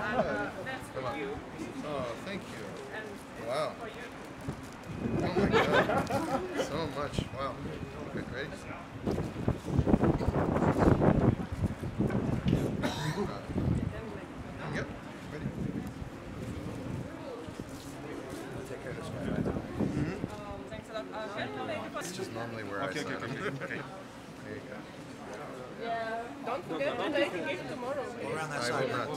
that's Come for on. you. Oh, thank you. And Wow. for you. Oh my god. so much. Wow. Okay, ready? Yep. Ready? Take care of this guy right now. Thanks a lot. Uh, can you make It's just normally where Okay, I okay, sign okay, them. okay. There you go. Yeah. Don't forget to take سعد